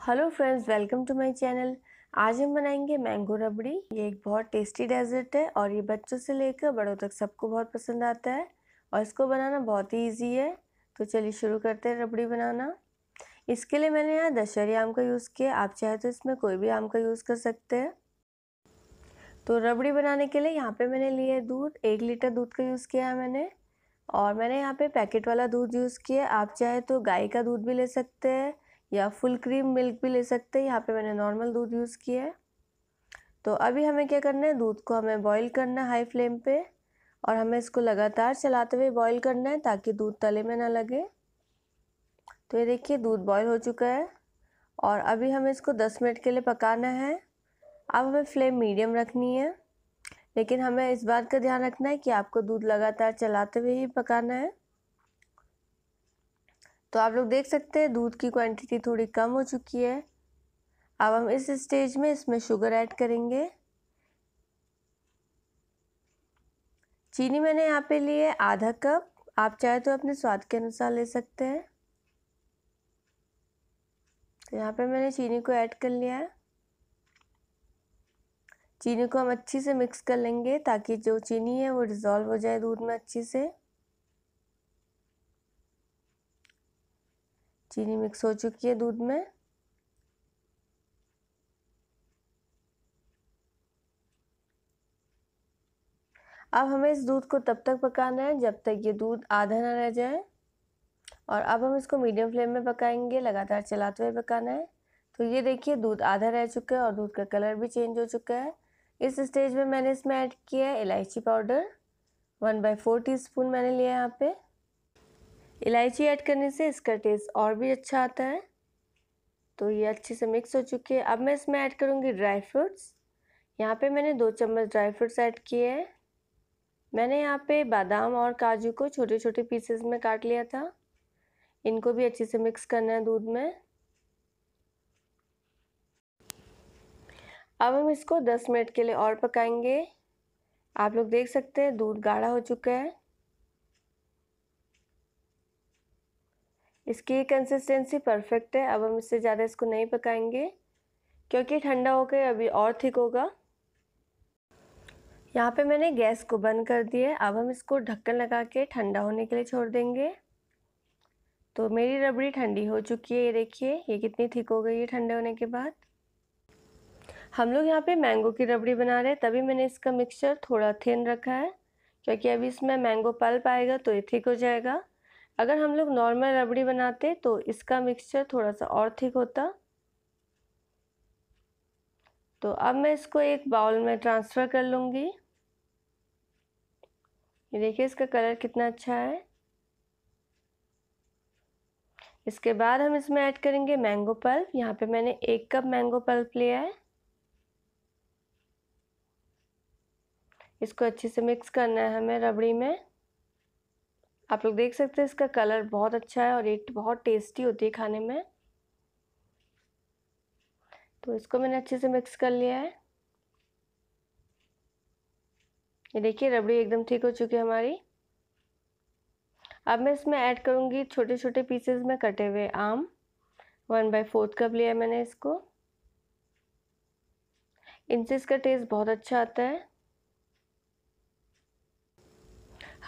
Hello friends welcome to my channel आज हम बनाएँगे मैंगो रबड़ी। ये एक बहुत टेस्टी डेजर्ट है और ये बच्चों से लेकर बड़ों तक सबको बहुत पसंद आता है और इसको बनाना बहुत ही इजी है। तो चलिए शुरू करते हैं रबड़ी बनाना। इसके लिए मैंने यहाँ दशहरी आम का यूज़ किया। आप चाहे तो इसमें कोई भी आम का यूज़ कर सकते हैं। तो रबड़ी बनाने के लिए यहाँ पर मैंने लिए दूध। एक लीटर दूध का यूज़ किया है मैंने और मैंने यहाँ पे पैकेट वाला दूध यूज़ किया। आप चाहे तो गाय का दूध भी ले सकते हैं। या फुल क्रीम मिल्क भी ले सकते हैं। यहाँ पे मैंने नॉर्मल दूध यूज़ किया है। तो अभी हमें क्या करना है? दूध को हमें बॉईल करना है हाई फ्लेम पे और हमें इसको लगातार चलाते हुए बॉईल करना है ताकि दूध तले में ना लगे। तो ये देखिए, दूध बॉईल हो चुका है और अभी हमें इसको 10 मिनट के लिए पकाना है। अब हमें फ्लेम मीडियम रखनी है, लेकिन हमें इस बात का ध्यान रखना है कि आपको दूध लगातार चलाते हुए ही पकाना है। तो आप लोग देख सकते हैं, दूध की क्वांटिटी थोड़ी कम हो चुकी है। अब हम इस स्टेज में इसमें शुगर ऐड करेंगे। चीनी मैंने यहाँ पे लिए आधा कप आप चाहे तो अपने स्वाद के अनुसार ले सकते हैं। तो यहाँ पे मैंने चीनी को ऐड कर लिया है। चीनी को हम अच्छी से मिक्स कर लेंगे ताकि जो चीनी है वो डिज़ोल्व हो जाए दूध में अच्छी से। चीनी मिक्स हो चुकी है दूध में। अब हमें इस दूध को तब तक पकाना है जब तक ये दूध आधा ना रह जाए। और अब हम इसको मीडियम फ्लेम में पकाएँगे, लगातार चलाते हुए पकाना है। तो ये देखिए, दूध आधा रह चुका है और दूध का कलर भी चेंज हो चुका है। इस स्टेज में मैंने इसमें ऐड किया है इलायची powder. One by four tea मैंने लिया है यहाँ पे। इलायची ऐड करने से इसका टेस्ट और भी अच्छा आता है। तो ये अच्छे से मिक्स हो चुकी है। अब मैं इसमें ऐड करूँगी ड्राई फ्रूट्स यहाँ पे मैंने दो चम्मच ड्राई फ्रूट्स ऐड किए हैं। मैंने यहाँ पे बादाम और काजू को छोटे छोटे पीसेस में काट लिया था। इनको भी अच्छे से मिक्स करना है दूध में। अब हम इसको 10 मिनट के लिए और पकाएँगे। आप लोग देख सकते हैं, दूध गाढ़ा हो चुका है। इसकी कंसिस्टेंसी परफेक्ट है। अब हम इससे ज़्यादा इसको नहीं पकाएँगे, क्योंकि ठंडा होकर अभी और थिक होगा। यहाँ पे मैंने गैस को बंद कर दिया अब हम इसको ढक्कन लगा के ठंडा होने के लिए छोड़ देंगे। तो मेरी रबड़ी ठंडी हो चुकी है, ये देखिए, ये कितनी थिक हो गई है ठंडे होने के बाद। हम लोग यहाँ पे मैंगो की रबड़ी बना रहे हैं, तभी मैंने इसका मिक्सचर थोड़ा थिन रखा है, क्योंकि अभी इसमें मैंगो पल्प आएगा तो ये थिक हो जाएगा। अगर हम लोग नॉर्मल रबड़ी बनाते तो इसका मिक्सचर थोड़ा सा और थिक होता। तो अब मैं इसको एक बाउल में ट्रांसफ़र कर लूँगी। ये देखिए इसका कलर कितना अच्छा है। इसके बाद हम इसमें ऐड करेंगे मैंगो पल्प यहाँ पे मैंने एक कप मैंगो पल्प लिया है। इसको अच्छे से मिक्स करना है हमें रबड़ी में। आप लोग देख सकते हैं इसका कलर बहुत अच्छा है और ये बहुत टेस्टी होती है खाने में। तो इसको मैंने अच्छे से मिक्स कर लिया है। ये देखिए, रबड़ी एकदम ठीक हो चुकी है हमारी। अब मैं इसमें ऐड करूँगी छोटे छोटे पीसेस में कटे हुए आम। वन बाई फोर्थ कप लिया मैंने इसको। इनसे इसका टेस्ट बहुत अच्छा आता है।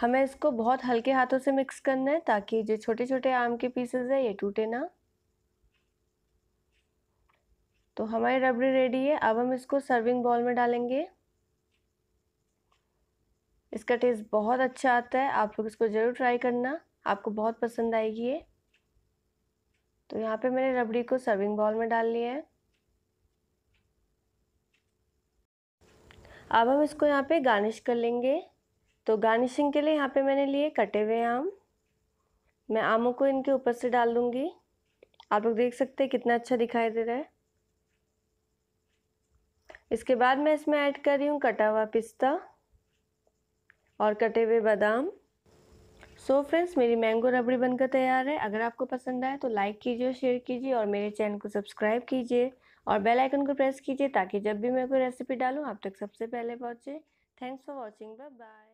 हमें इसको बहुत हल्के हाथों से मिक्स करना है ताकि जो छोटे छोटे आम के पीसेस है, ये टूटे ना। तो हमारी रबड़ी रेडी है। अब हम इसको सर्विंग बॉल में डालेंगे। इसका टेस्ट बहुत अच्छा आता है। आप लोग इसको ज़रूर ट्राई करना। आपको बहुत पसंद आएगी ये। तो यहाँ पे मैंने रबड़ी को सर्विंग बॉल में डाल लिया है। अब हम इसको यहाँ पे गार्निश कर लेंगे। तो गार्निशिंग के लिए यहाँ पे मैंने लिए कटे हुए आम। मैं आमों को इनके ऊपर से डाल दूँगी। आप लोग देख सकते हैं कितना अच्छा दिखाई दे रहा है। इसके बाद मैं इसमें ऐड कर रही हूँ कटा हुआ पिस्ता और कटे हुए बादाम। सो so फ्रेंड्स मेरी मैंगो रबड़ी बनकर तैयार है। अगर आपको पसंद आए तो लाइक कीजिए शेयर कीजिए और मेरे चैनल को सब्सक्राइब कीजिए और बेल आइकन को प्रेस कीजिए ताकि जब भी मैं कोई रेसिपी डालूँ, आप तक सबसे पहले पहुँचे। Thanks for watching bye bye